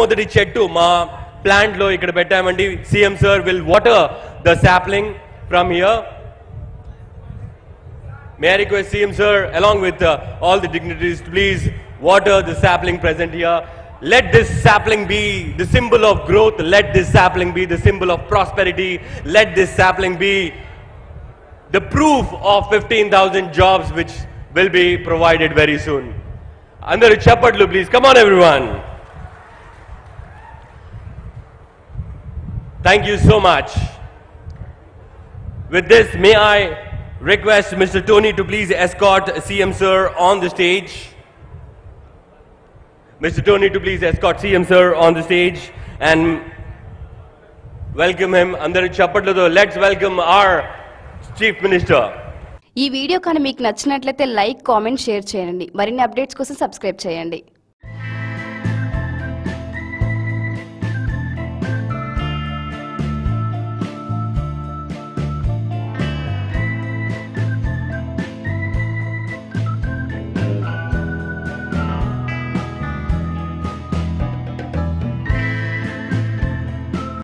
మొదటి చెట్టు మా ప్లాంట్ లో ఇక్కడ పెట్టామండి CM sir will water the sapling from here may I request CM sir along with uh, all the dignitaries to please water the sapling present here let this sapling be the symbol of growth let this sapling be the symbol of prosperity let this sapling be the proof of 15000 jobs which will be provided very soon అందరూ చప్పట్లు please come on everyone Thank you so much. With this, may I request Mr. Tony to please escort CM Sir on the stage. Mr. Tony to please escort CM Sir on the stage and welcome him. Andaru chappatlato, let's welcome our Chief Minister. ఈ video కానీ మీకు నచ్చినట్లయితే like comment share చేయండి మరిన్ని updates కోసం subscribe చేయండి